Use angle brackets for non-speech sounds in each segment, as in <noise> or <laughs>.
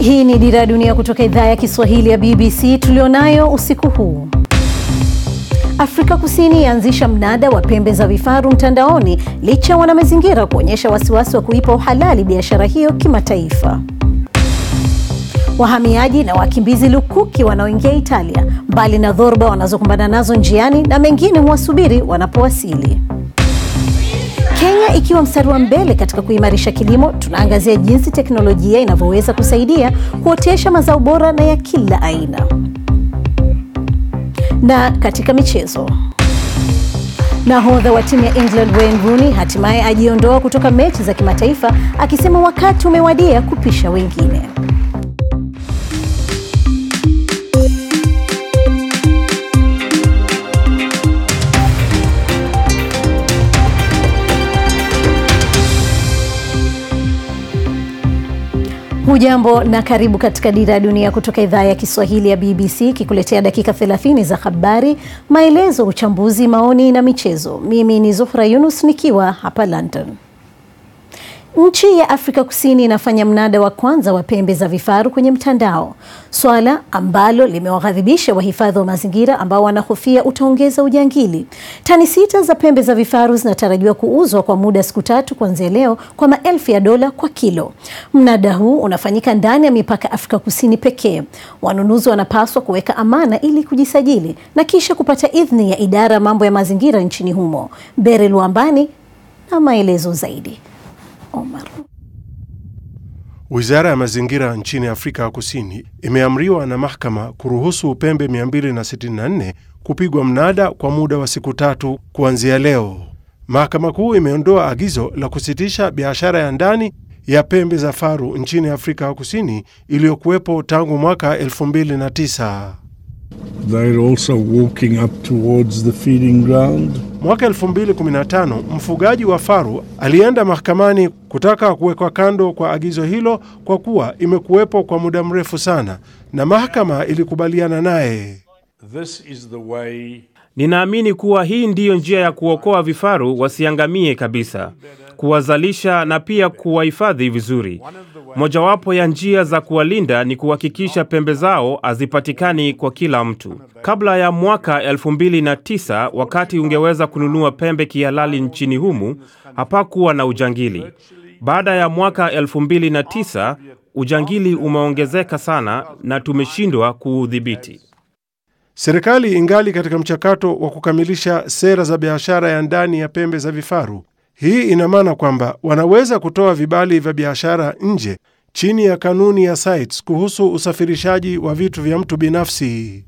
Hii ni Dira ya Dunia kutoka idhaa ya Kiswahili ya BBC tulionayo usiku huu. Afrika Kusini yaanzisha mnada wa pembe za vifaru mtandaoni licha ya wanamazingira kuonyesha wasiwasi wa kuipa uhalali biashara hiyo kimataifa. Wahamiaji na wakimbizi lukuki wanaoingia Italia, mbali na dhoruba wanazokumbana nazo njiani na mengine huwasubiri wanapowasili. Kenya ikiwa mstari wa mbele katika kuimarisha kilimo, tunaangazia jinsi teknolojia inavyoweza kusaidia kuotesha mazao bora na ya kila aina. Na katika michezo, nahodha wa timu ya England Wayne Rooney hatimaye ajiondoa kutoka mechi za kimataifa akisema wakati umewadia kupisha wengine. Hujambo na karibu katika Dira ya Dunia kutoka idhaa ya Kiswahili ya BBC kikuletea dakika 30 za habari, maelezo, uchambuzi, maoni na michezo. Mimi ni Zuhra Yunus nikiwa hapa London. Nchi ya Afrika Kusini inafanya mnada wa kwanza wa pembe za vifaru kwenye mtandao, swala ambalo limewaghadhibisha wahifadhi wa mazingira ambao wanahofia utaongeza ujangili. Tani sita za pembe za vifaru zinatarajiwa kuuzwa kwa muda siku tatu kuanzia leo kwa maelfu ya dola kwa kilo. Mnada huu unafanyika ndani ya mipaka Afrika Kusini pekee. Wanunuzi wanapaswa kuweka amana ili kujisajili na kisha kupata idhini ya idara ya mambo ya mazingira nchini humo. Bere Luambani na maelezo zaidi. Omar. Wizara ya mazingira nchini Afrika ya Kusini imeamriwa na mahakama kuruhusu upembe 264 kupigwa mnada kwa muda wa siku tatu kuanzia leo. Mahakama Kuu imeondoa agizo la kusitisha biashara ya ndani ya pembe za faru nchini Afrika ya Kusini iliyokuwepo tangu mwaka 2009. They're also walking up towards the feeding ground. Mwaka 2015 mfugaji wa faru alienda mahakamani kutaka kuwekwa kando kwa agizo hilo kwa kuwa imekuwepo kwa muda mrefu sana, na mahakama ilikubaliana naye. This is the way Ninaamini kuwa hii ndiyo njia ya kuokoa vifaru wasiangamie kabisa, kuwazalisha na pia kuwahifadhi vizuri. Mojawapo ya njia za kuwalinda ni kuhakikisha pembe zao hazipatikani kwa kila mtu. Kabla ya mwaka 2009 wakati ungeweza kununua pembe kihalali nchini humu, hapakuwa na ujangili. Baada ya mwaka 2009 ujangili umeongezeka sana na tumeshindwa kuudhibiti. Serikali ingali katika mchakato wa kukamilisha sera za biashara ya ndani ya pembe za vifaru. Hii ina maana kwamba wanaweza kutoa vibali vya biashara nje chini ya kanuni ya CITES kuhusu usafirishaji wa vitu vya mtu binafsi.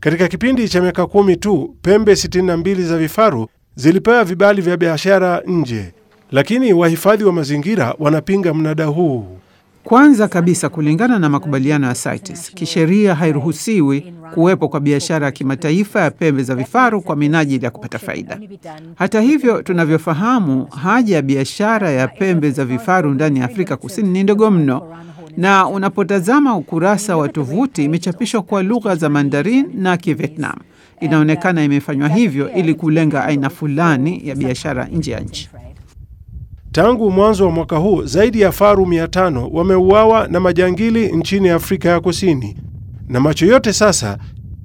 Katika kipindi cha miaka kumi tu, pembe 62 za vifaru zilipewa vibali vya biashara nje, lakini wahifadhi wa mazingira wanapinga mnada huu. Kwanza kabisa, kulingana na makubaliano ya CITES, kisheria hairuhusiwi kuwepo kwa biashara ya kimataifa ya pembe za vifaru kwa minajili ya kupata faida. Hata hivyo, tunavyofahamu, haja ya biashara ya pembe za vifaru ndani ya Afrika Kusini ni ndogo mno, na unapotazama ukurasa wa tovuti imechapishwa kwa lugha za Mandarin na Kivietnam. Inaonekana imefanywa hivyo ili kulenga aina fulani ya biashara nje ya nchi. Tangu mwanzo wa mwaka huu zaidi ya faru 500 wameuawa na majangili nchini Afrika ya Kusini, na macho yote sasa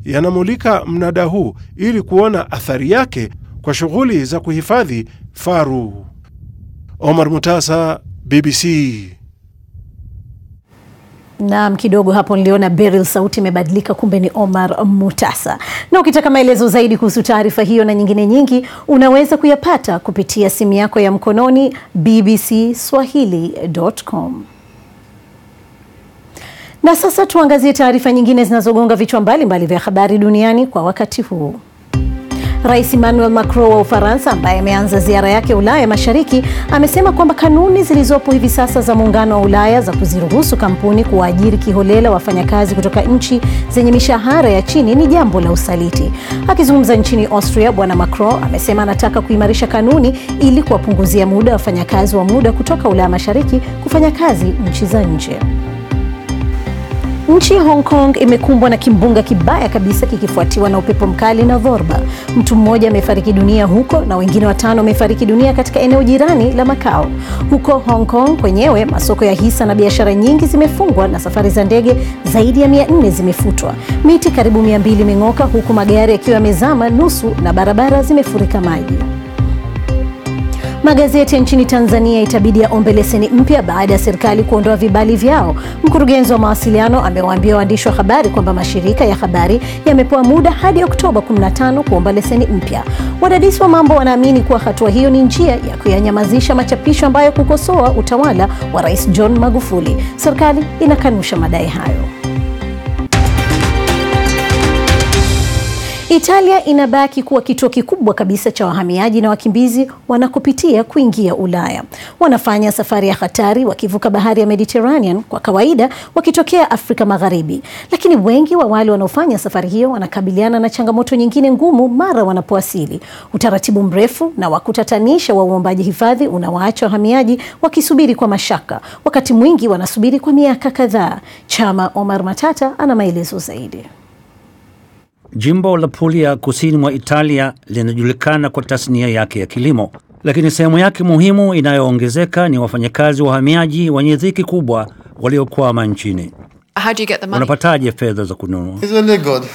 yanamulika mnada huu ili kuona athari yake kwa shughuli za kuhifadhi faru. Omar Mutasa, BBC. Naam, kidogo hapo niliona Beryl sauti imebadilika, kumbe ni Omar Mutasa. Na ukitaka maelezo zaidi kuhusu taarifa hiyo na nyingine nyingi, unaweza kuyapata kupitia simu yako ya mkononi bbcswahili.com. Na sasa tuangazie taarifa nyingine zinazogonga vichwa mbalimbali vya habari duniani kwa wakati huu. Rais Emmanuel Macron wa Ufaransa ambaye ameanza ziara yake Ulaya Mashariki amesema kwamba kanuni zilizopo hivi sasa za Muungano wa Ulaya za kuziruhusu kampuni kuwaajiri kiholela wafanyakazi kutoka nchi zenye mishahara ya chini ni jambo la usaliti. Akizungumza nchini Austria, Bwana Macron amesema anataka kuimarisha kanuni ili kuwapunguzia muda wafanyakazi wa muda kutoka Ulaya Mashariki kufanya kazi nchi za nje. Nchi ya Hong Kong imekumbwa na kimbunga kibaya kabisa kikifuatiwa na upepo mkali na dhoruba. Mtu mmoja amefariki dunia huko na wengine watano wamefariki dunia katika eneo jirani la Macau. Huko Hong Kong kwenyewe, masoko ya hisa na biashara nyingi zimefungwa na safari za ndege zaidi ya 400 zimefutwa. Miti karibu 200 imeng'oka huku magari yakiwa yamezama nusu na barabara zimefurika maji. Magazeti ya nchini Tanzania itabidi yaombe leseni mpya baada ya serikali kuondoa vibali vyao. Mkurugenzi wa mawasiliano amewaambia waandishi wa habari kwamba mashirika ya habari yamepewa muda hadi Oktoba 15 kuomba leseni mpya. Wadadisi wa mambo wanaamini kuwa hatua hiyo ni njia ya kuyanyamazisha machapisho ambayo kukosoa utawala wa Rais John Magufuli. Serikali inakanusha madai hayo. Italia inabaki kuwa kituo kikubwa kabisa cha wahamiaji na wakimbizi wanakopitia kuingia Ulaya. Wanafanya safari ya hatari wakivuka bahari ya Mediterranean, kwa kawaida wakitokea Afrika Magharibi, lakini wengi wa wale wanaofanya safari hiyo wanakabiliana na changamoto nyingine ngumu mara wanapowasili. Utaratibu mrefu na wa kutatanisha wa uombaji hifadhi unawaacha wahamiaji wakisubiri kwa mashaka, wakati mwingi wanasubiri kwa miaka kadhaa. Chama Omar Matata ana maelezo zaidi. Jimbo la Puglia kusini mwa Italia linajulikana kwa tasnia yake ya kilimo, lakini sehemu yake muhimu inayoongezeka ni wafanyakazi wahamiaji wenye dhiki kubwa waliokwama nchini. Unapataje fedha za kununua?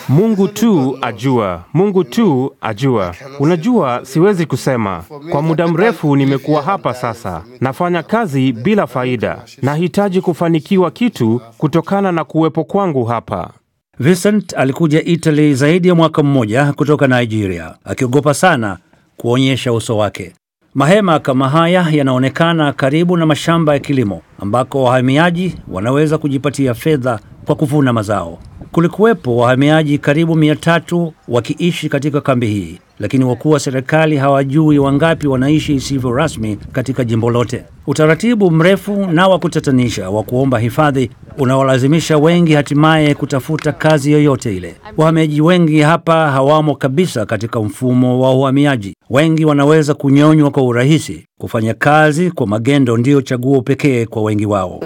Mungu tu ajua, Mungu tu ajua. Unajua, siwezi kusema. Kwa muda mrefu nimekuwa hapa sasa, nafanya kazi bila faida. Nahitaji kufanikiwa kitu kutokana na kuwepo kwangu hapa. Vincent alikuja Italy zaidi ya mwaka mmoja kutoka Nigeria, akiogopa sana kuonyesha uso wake. Mahema kama haya yanaonekana karibu na mashamba ya kilimo ambako wahamiaji wanaweza kujipatia fedha kwa kuvuna mazao. Kulikuwepo wahamiaji karibu mia tatu wakiishi katika kambi hii, lakini wakuu wa serikali hawajui wangapi wanaishi isivyo rasmi katika jimbo lote. Utaratibu mrefu na wa kutatanisha wa kuomba hifadhi unaolazimisha wengi hatimaye kutafuta kazi yoyote ile. Wahamiaji wengi hapa hawamo kabisa katika mfumo wa uhamiaji. Wengi wanaweza kunyonywa kwa urahisi. Kufanya kazi kwa magendo ndiyo chaguo pekee kwa wengi wao.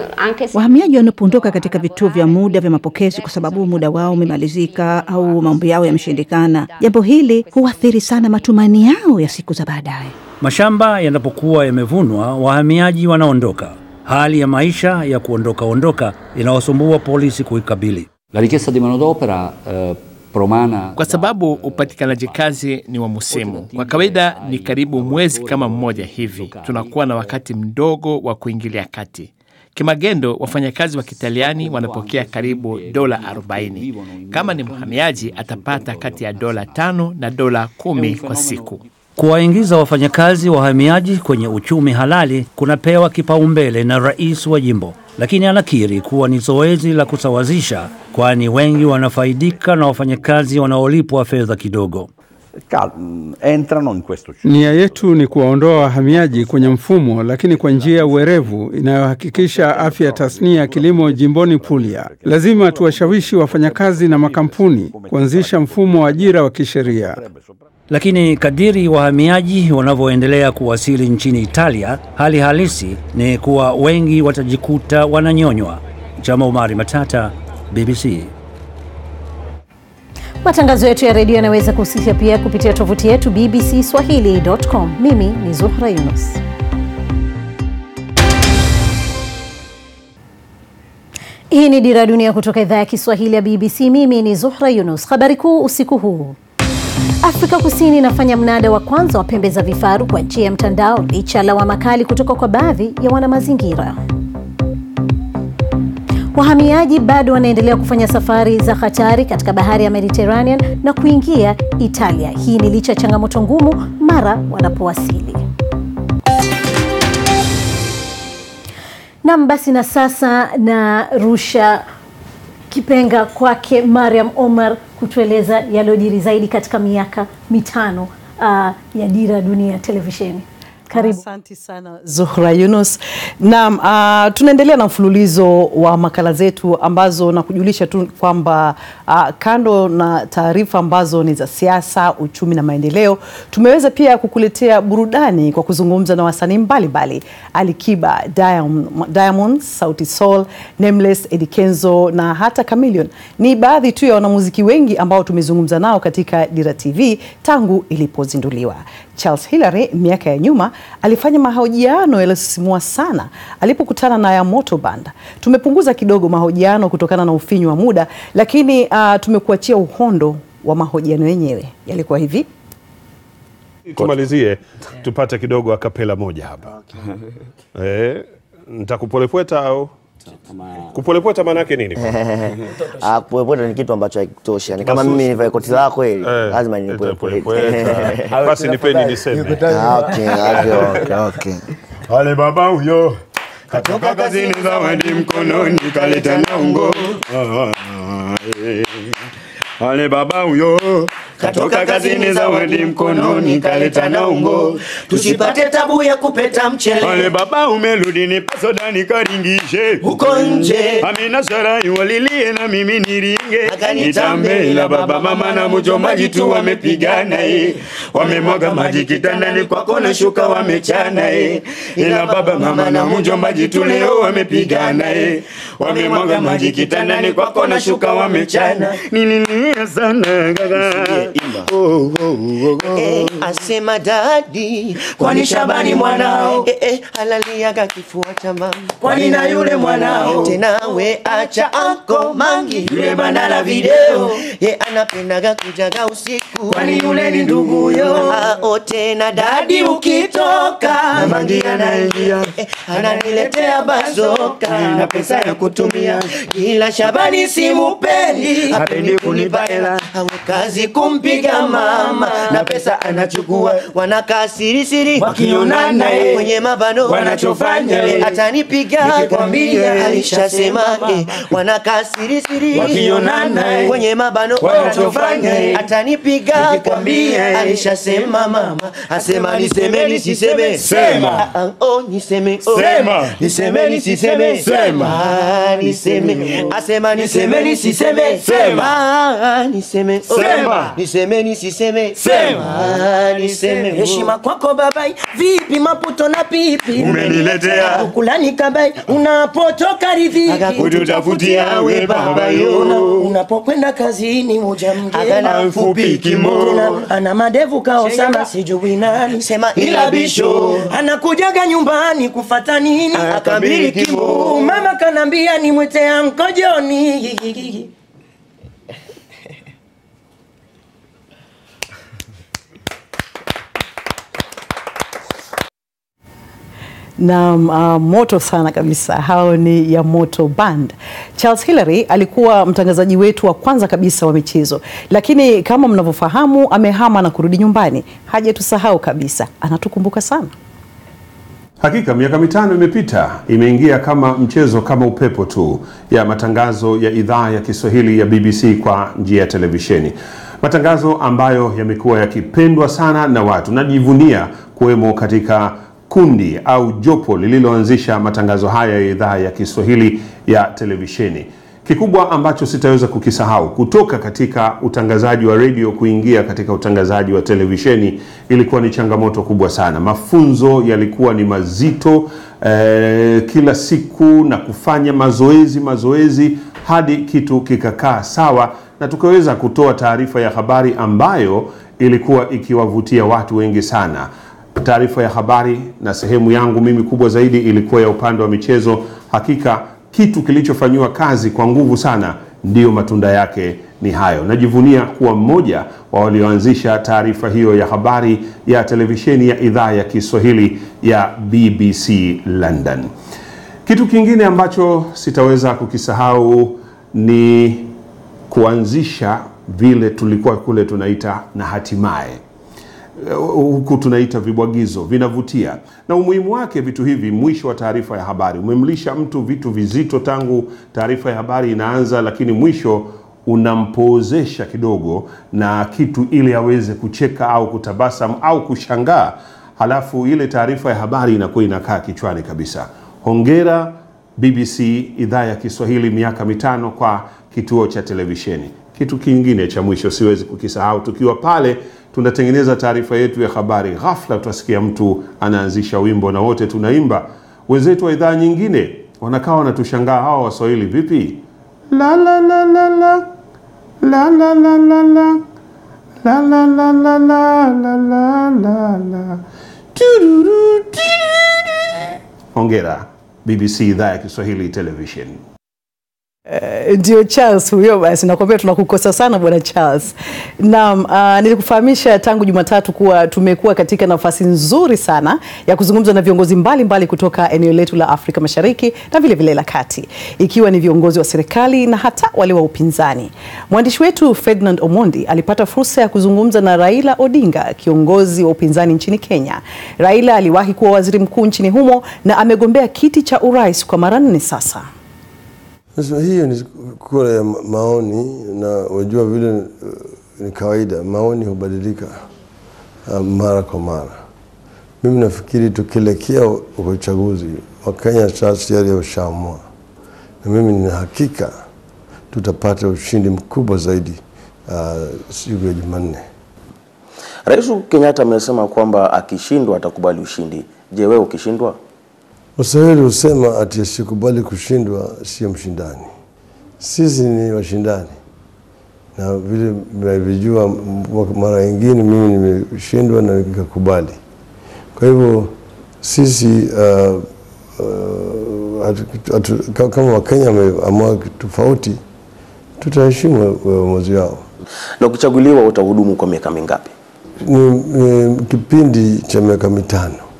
Wahamiaji wanapoondoka katika vituo vya muda vya mapokezi kwa sababu muda wao umemalizika au maombi yao yameshindikana, jambo hili huathiri sana matumaini yao ya siku za baadaye. Mashamba yanapokuwa yamevunwa, wahamiaji wanaondoka. Hali ya maisha ya kuondoka ondoka inawasumbua polisi kuikabili. La richiesta di manodopera uh, promana Kwa sababu upatikanaji kazi ni wa musimu. Kwa kawaida ni karibu mwezi kama mmoja hivi, tunakuwa na wakati mdogo wa kuingilia kati. Kimagendo, wafanyakazi wa Kitaliani wanapokea karibu dola 40. Kama ni mhamiaji, atapata kati ya dola tano na dola kumi kwa siku. Kuwaingiza wafanyakazi wahamiaji kwenye uchumi halali kunapewa kipaumbele na rais wa jimbo, lakini anakiri kuwa ni zoezi la kusawazisha, kwani wengi wanafaidika na wafanyakazi wanaolipwa fedha kidogo. Entrano in questo Nia yetu ni kuwaondoa wahamiaji kwenye mfumo, lakini kwa njia ya uwerevu inayohakikisha afya ya tasnia ya kilimo jimboni Puglia. Lazima tuwashawishi wafanyakazi na makampuni kuanzisha mfumo wa ajira wa kisheria. Lakini kadiri wahamiaji wanavyoendelea kuwasili nchini Italia, hali halisi ni kuwa wengi watajikuta wananyonywa. Chama Umari Matata, BBC. Matangazo yetu ya redio yanaweza kusikika pia kupitia tovuti yetu BBC Swahili.com. Mimi ni Zuhra Yunus. Hii ni Dira Dunia kutoka idhaa ya Kiswahili ya BBC. Mimi ni Zuhra Yunus. Habari kuu usiku huu Afrika Kusini inafanya mnada wa kwanza wa pembe za vifaru kwa njia ya mtandao licha ya lawama kali kutoka kwa baadhi ya wanamazingira. Wahamiaji bado wanaendelea kufanya safari za hatari katika bahari ya Mediterranean na kuingia Italia. Hii ni licha ya changamoto ngumu mara wanapowasili. Nam, basi na sasa na rusha kipenga kwake Mariam Omar kutueleza yaliyojiri zaidi katika miaka mitano uh, ya Dira Dunia televisheni. Karibu. Asante sana Zuhra Yunus. Naam, uh, tunaendelea na mfululizo wa makala zetu ambazo na kujulisha tu kwamba uh, kando na taarifa ambazo ni za siasa, uchumi na maendeleo, tumeweza pia kukuletea burudani kwa kuzungumza na wasanii mbalimbali, Alikiba, Diamond, Diamond, Sauti Sol, Nameless, Edikenzo Kenzo na hata Chameleon. Ni baadhi tu ya wanamuziki wengi ambao tumezungumza nao katika Dira TV tangu ilipozinduliwa. Charles Hilary miaka ya nyuma alifanya mahojiano yaliyosisimua sana alipokutana na ya moto banda Tumepunguza kidogo mahojiano kutokana na ufinyu wa muda, lakini uh, tumekuachia uhondo wa mahojiano yenyewe. Yalikuwa hivi. Tumalizie tupate kidogo akapela moja hapa. Eh, nitakupolepweta au kupolepweta maana yake nini? <laughs> Ah, kupolepota ni kitu ambacho hakitoshi. Ni kama mimi nivae koti lako hili, lazima nipolepwete. <laughs> Basi nipeni niseme. Ah, okay, okay, okay, okay. Ale baba huyo katoka kazini, zawadi mkononi kaleta na Wale Ah, eh. Baba huyo katoka kazini, zawadi mkononi kaleta na ungo. Tusipate tabu ya kupeta mchele. Ale baba umerudi, nipe soda nikaringishe Huko nje. Amina Sarai walilie na mimi niringe, nitambe ila baba mama na mchombaji tu wamepigana eh, wamemwaga maji kitandani kwako na shuka wamechana eh, ila baba mama na mchombaji tu leo wamepigana eh, wamemwaga maji kitandani kwako na shuka wamechana. Nini ni sana gaga. Oh, oh, oh, oh. Asema dadi, kwani Shabani mwanao? Eh, eh, alaliaga kifua cha mama, kwani na yule mwanao? Tena we acha anko mangi yule bandala video. Ye anapendaga kujaga usiku, kwani yule ni ndugu yo oh, tena dadi ukitoka. Na mangi analia eh, ananiletea bazoka. Na pesa ya kutumia, ila Shabani simupendi, hapendi kunipa hela, awe kazi kumpiga mama. Na pesa anachukua, wanakaa siri siri wakionana eh, kwenye mabano Wanachofanya, eh, atanipiga nikikwambia, alishasema eh, wanakaa siri siri Wakionana, eh, kwenye mabano wanachofanya, atanipiga nikikwambia, alishasema mama asema niseme nisiseme Sema. Ah, ah, oh niseme oh. Sema. niseme nisiseme Sema. Ah, niseme asema niseme nisiseme Sema. Niseme oh. Niseme nisiseme Sema. Niseme heshima kwako babai. Vipi maputo na pipi? Umeniletea. ukulani kabai? Unapotoka ridhiki Kututafutia we baba yo. Una- unapokwenda kazini uja Akana mfupi kimo. Ana madevu kaosama sijui nani. sema ila bisho. Anakujaga nyumbani kufata nini? Akabiri kimo. mama kanambia nimwite anko Joni na uh, moto sana kabisa. Hao ni ya Moto Band. Charles Hilary alikuwa mtangazaji wetu wa kwanza kabisa wa michezo, lakini kama mnavyofahamu amehama na kurudi nyumbani. Hajatusahau kabisa, anatukumbuka sana. Hakika miaka mitano imepita, imeingia kama mchezo kama upepo tu ya matangazo ya idhaa ya Kiswahili ya BBC kwa njia ya televisheni, matangazo ambayo yamekuwa yakipendwa sana na watu. Najivunia kuwemo katika kundi au jopo lililoanzisha matangazo haya ya idhaa ya Kiswahili ya televisheni. Kikubwa ambacho sitaweza kukisahau kutoka katika utangazaji wa redio kuingia katika utangazaji wa televisheni ilikuwa ni changamoto kubwa sana. Mafunzo yalikuwa ni mazito eh, kila siku na kufanya mazoezi mazoezi hadi kitu kikakaa sawa na tukaweza kutoa taarifa ya habari ambayo ilikuwa ikiwavutia watu wengi sana taarifa ya habari na sehemu yangu mimi kubwa zaidi ilikuwa ya upande wa michezo. Hakika kitu kilichofanyiwa kazi kwa nguvu sana, ndiyo matunda yake ni hayo. Najivunia kuwa mmoja wa walioanzisha taarifa hiyo ya habari ya televisheni ya idhaa ya Kiswahili ya BBC London. Kitu kingine ambacho sitaweza kukisahau ni kuanzisha vile tulikuwa kule tunaita na hatimaye huku tunaita vibwagizo vinavutia na umuhimu wake vitu hivi mwisho wa taarifa ya habari umemlisha mtu vitu vizito tangu taarifa ya habari inaanza lakini mwisho unampoozesha kidogo na kitu ili aweze kucheka au kutabasamu au kushangaa halafu ile taarifa ya habari inakuwa inakaa kichwani kabisa. Hongera BBC idhaa ya Kiswahili, miaka mitano kwa kituo cha televisheni. Kitu kingine cha mwisho siwezi kukisahau, tukiwa pale tunatengeneza taarifa yetu ya habari, ghafla tutasikia mtu anaanzisha wimbo na wote tunaimba. Wenzetu wa idhaa nyingine wanakaa wanatushangaa, hawa Waswahili vipi? la la la la la la la la la la la la la la la la la la. Hongera BBC idhaa ya Kiswahili television. Eh, Ndio Charles huyo, basi nakwambia tunakukosa sana bwana Charles. Naam, uh, nilikufahamisha tangu Jumatatu kuwa tumekuwa katika nafasi nzuri sana ya kuzungumza na viongozi mbalimbali mbali kutoka eneo letu la Afrika Mashariki na vile vile la Kati, ikiwa ni viongozi wa serikali na hata wale wa upinzani. Mwandishi wetu Ferdinand Omondi alipata fursa ya kuzungumza na Raila Odinga, kiongozi wa upinzani nchini Kenya. Raila aliwahi kuwa waziri mkuu nchini humo na amegombea kiti cha urais kwa mara nne sasa. Sasa hiyo ni kura ya maoni, na wajua vile uh, ni kawaida, maoni hubadilika uh, mara kwa mara. Mimi nafikiri tukielekea uchaguzi, Wakenya tayari washaamua, na mimi nina hakika tutapata ushindi mkubwa zaidi uh, siku ya Jumanne. Rais Kenyatta amesema kwamba akishindwa atakubali ushindi. Je, wewe ukishindwa? Waswahili husema ati asikubali kushindwa sio mshindani. Sisi ni washindani, na vile mnavyojua, mara nyingine mimi nimeshindwa na nikakubali. Kwa hivyo sisi uh, uh, atu, atu, kama Wakenya wameamua tofauti, tutaheshimu uamuzi wao. Na kuchaguliwa, utahudumu kwa miaka mingapi? Ni, ni kipindi cha miaka mitano.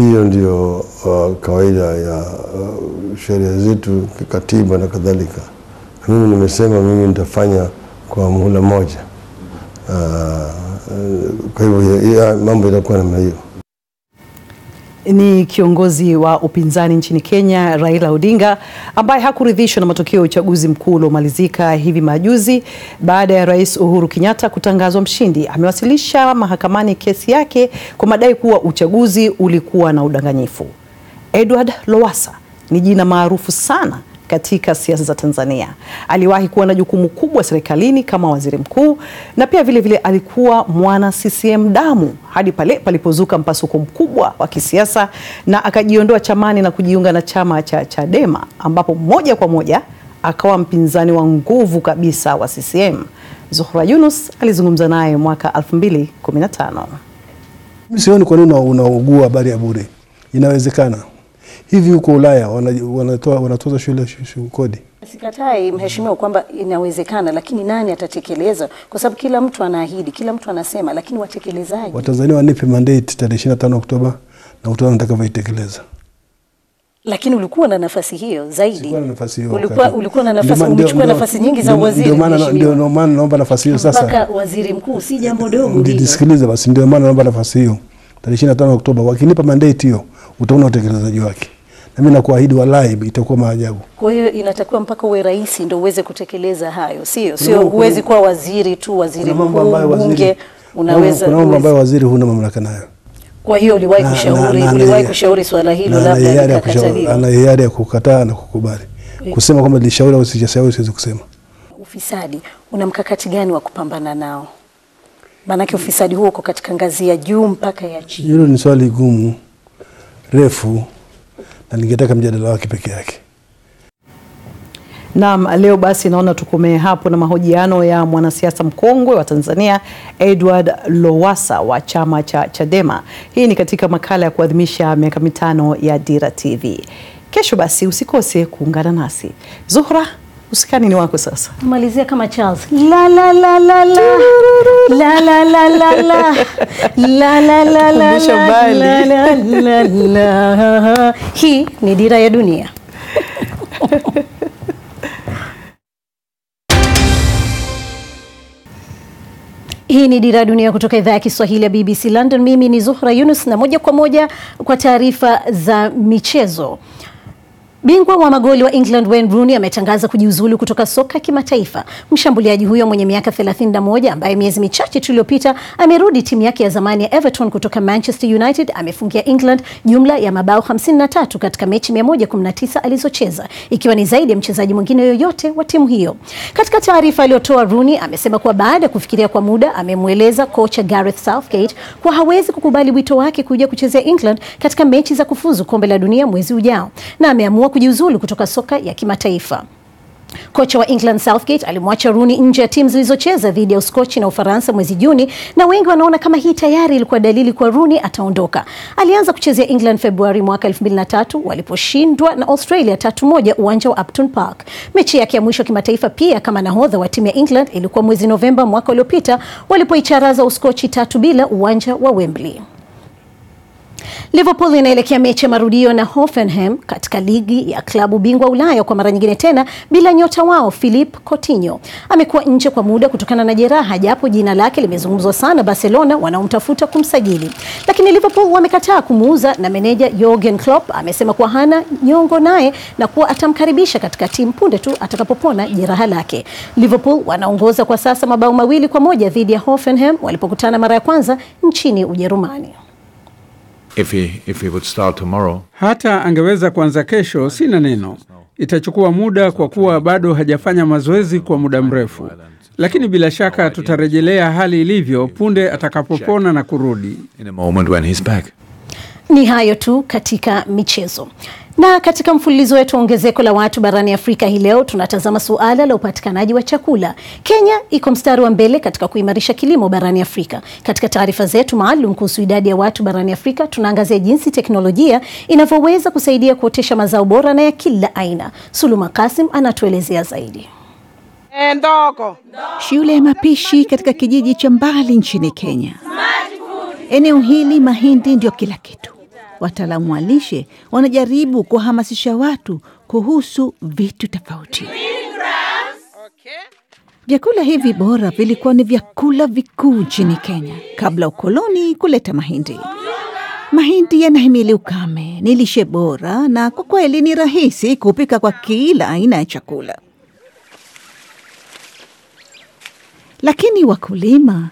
Hiyo ndio uh, kawaida ya uh, sheria zetu, kikatiba na kadhalika. Mimi nimesema mimi nitafanya kwa muhula moja. Uh, kwa hivyo mambo itakuwa namna hiyo. Ni kiongozi wa upinzani nchini Kenya Raila Odinga ambaye hakuridhishwa na matokeo ya uchaguzi mkuu uliomalizika hivi majuzi baada ya Rais Uhuru Kenyatta kutangazwa mshindi. Amewasilisha mahakamani kesi yake kwa madai kuwa uchaguzi ulikuwa na udanganyifu. Edward Lowassa ni jina maarufu sana katika siasa za Tanzania. Aliwahi kuwa na jukumu kubwa serikalini kama waziri mkuu na pia vile vile alikuwa mwana CCM damu hadi pale palipozuka mpasuko mkubwa wa kisiasa na akajiondoa chamani na kujiunga na chama cha Chadema ambapo moja kwa moja akawa mpinzani wa nguvu kabisa wa CCM. Zuhra Yunus alizungumza naye mwaka 2015. Mimi sioni kwa nini unaugua habari ya bure. Inawezekana hivi huko Ulaya wana- wanatoa wanatoza shule shu- shu- kodi. Sikatai mheshimiwa kwamba inawezekana, lakini nani atatekeleza? Kwa sababu kila mtu anaahidi, kila mtu anasema, lakini watekelezaji Watanzania wanipe mandate tarehe 25 Oktoba na utaona nitakavyoitekeleza. lakini ulikuwa na nafasi hiyo zaidi. Nafasi hiyo Ulikuwa, ulikuwa na nafasi, umechukua nafasi nyingi za waziri. Ndio maana ndio maana naomba nafasi hiyo sasa. mpaka waziri mkuu, si jambo dogo hilo. Nisikilize basi, ndio maana naomba nafasi hiyo tarehe 25 Oktoba. Wakinipa mandate hiyo, utaona utekelezaji wake, na mimi nakuahidi, wallahi itakuwa maajabu. Kwa hiyo inatakiwa mpaka uwe rais ndio uweze kutekeleza hayo, sio sio, huwezi kuwa waziri tu, waziri mkuu, bunge unaweza. kuna mambo ambayo waziri huna mamlaka nayo. Kwa hiyo uliwahi kushauri, uliwahi kushauri swala hilo, labda kushauri- ana hiari ya kukataa na kukubali. Kusema kwamba nilishauri au sijashauri siwezi kusema. Ufisadi una mkakati gani wa kupambana nao? Maanake ufisadi huo uko katika ngazi ya juu mpaka ya chini. Hilo ni swali gumu refu, na ningetaka mjadala wake peke yake. Naam, leo basi naona tukomee hapo na mahojiano ya mwanasiasa mkongwe wa Tanzania Edward Lowassa wa chama cha Chadema. Hii ni katika makala ya kuadhimisha miaka mitano ya Dira TV. Kesho basi usikose kuungana nasi. Zuhra, usikani ni wako sasa. Malizia kama Charles. La la la la la. La la la la la. La la la la la. la la la la la. Hii ni Dira ya Dunia. Hii ni Dira ya Dunia kutoka idhaa ya Kiswahili ya BBC London. Mimi ni Zuhra Yunus na moja kwa moja kwa taarifa za michezo. Bingwa wa magoli wa England Wayne Rooney ametangaza kujiuzulu kutoka soka kimataifa. Mshambuliaji huyo mwenye miaka 31 ambaye miezi michache tu iliyopita amerudi timu yake ya zamani ya Everton kutoka Manchester United amefungia England jumla ya mabao 53 katika mechi 119 alizocheza, ikiwa ni zaidi ya mchezaji mwingine yoyote wa timu hiyo. Katika taarifa aliyotoa, Rooney amesema kuwa baada ya kufikiria kwa muda amemweleza kocha Gareth Southgate kuwa hawezi kukubali wito wake kuja kuchezea England katika mechi za kufuzu kombe la dunia mwezi ujao na ameamua kujiuzulu kutoka soka ya kimataifa. Kocha wa England Southgate alimwacha Rooney nje ya timu zilizocheza dhidi ya Uskochi na Ufaransa mwezi Juni, na wengi wanaona kama hii tayari ilikuwa dalili kwa Rooney ataondoka. Alianza kuchezea England Februari mwaka 2003 waliposhindwa na Australia tatu moja uwanja wa Upton Park. Mechi yake ya mwisho kimataifa pia kama nahodha wa timu ya England ilikuwa mwezi Novemba mwaka uliopita walipoicharaza Uskochi tatu bila uwanja wa Wembley. Liverpool inaelekea mechi ya marudio na Hoffenheim katika ligi ya klabu bingwa Ulaya kwa mara nyingine tena bila nyota wao Philippe Coutinho. Amekuwa nje kwa muda kutokana na jeraha, japo jina lake limezungumzwa sana Barcelona wanaomtafuta kumsajili, lakini Liverpool wamekataa kumuuza, na meneja Jurgen Klopp amesema kuwa hana nyongo naye na kuwa atamkaribisha katika timu punde tu atakapopona jeraha lake. Liverpool wanaongoza kwa sasa mabao mawili kwa moja dhidi ya Hoffenheim walipokutana mara ya kwanza nchini Ujerumani. If he, if he would start tomorrow, Hata angeweza kuanza kesho, sina neno. Itachukua muda kwa kuwa bado hajafanya mazoezi kwa muda mrefu, lakini bila shaka tutarejelea hali ilivyo punde atakapopona na kurudi. in a moment when he's back. Ni hayo tu katika michezo. Na katika mfululizo wetu wa ongezeko la watu barani Afrika hii leo tunatazama suala la upatikanaji wa chakula. Kenya iko mstari wa mbele katika kuimarisha kilimo barani Afrika. Katika taarifa zetu maalum kuhusu idadi ya watu barani Afrika, tunaangazia jinsi teknolojia inavyoweza kusaidia kuotesha mazao bora na ya kila aina. Suluma Kasim anatuelezea zaidi. Shule ya mapishi katika kijiji cha mbali nchini Kenya. Eneo hili mahindi ndio kila kitu. Wataalamu wa lishe wanajaribu kuwahamasisha watu kuhusu vitu tofauti. Vyakula hivi bora vilikuwa ni vyakula vikuu nchini Kenya kabla ukoloni kuleta mahindi. Mahindi yanahimili ukame, ni lishe bora na kwa kweli ni rahisi kupika kwa kila aina ya chakula. Lakini wakulima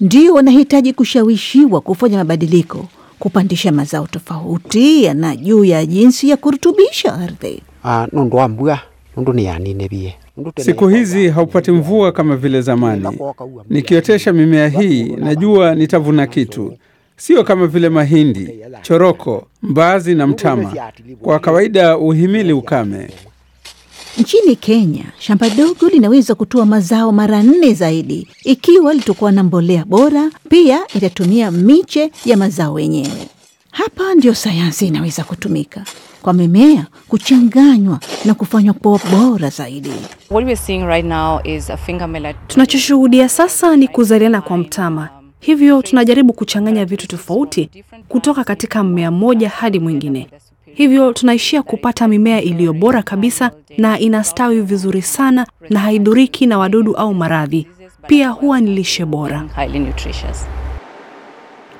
ndio wanahitaji kushawishiwa kufanya mabadiliko, kupandisha mazao tofauti na juu ya jinsi ya kurutubisha ardhi. Ah, nundu wa mbua nundu ni yanine bie Siku hizi haupati mvua kama vile zamani. Nikiotesha mimea hii, najua nitavuna kitu, sio kama vile mahindi, choroko, mbaazi na mtama. Kwa kawaida uhimili ukame. Nchini Kenya, shamba dogo linaweza kutoa mazao mara nne zaidi ikiwa litakuwa na mbolea bora. Pia itatumia miche ya mazao yenyewe. Hapa ndio sayansi inaweza kutumika kwa mimea kuchanganywa na kufanywa kuwa bora zaidi. What we're seeing right now is a finger millet. Tunachoshuhudia sasa ni kuzaliana kwa mtama, hivyo tunajaribu kuchanganya vitu tofauti kutoka katika mmea mmoja hadi mwingine. Hivyo tunaishia kupata mimea iliyo bora kabisa na inastawi vizuri sana na haidhuriki na wadudu au maradhi. Pia huwa ni lishe bora.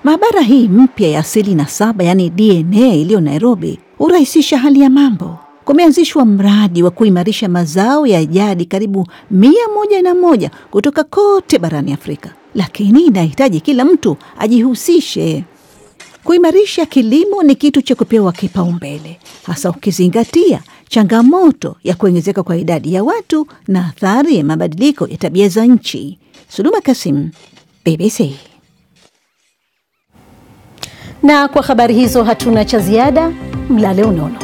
Maabara hii mpya ya asili na saba, yaani DNA iliyo Nairobi, hurahisisha hali ya mambo. Kumeanzishwa mradi wa kuimarisha mazao ya jadi karibu mia moja na moja kutoka kote barani Afrika, lakini inahitaji kila mtu ajihusishe. Kuimarisha kilimo ni kitu cha kupewa kipaumbele, hasa ukizingatia changamoto ya kuongezeka kwa idadi ya watu na athari ya mabadiliko ya tabia za nchi. Suluma Kasim, BBC. Na kwa habari hizo hatuna cha ziada. Mlale unono.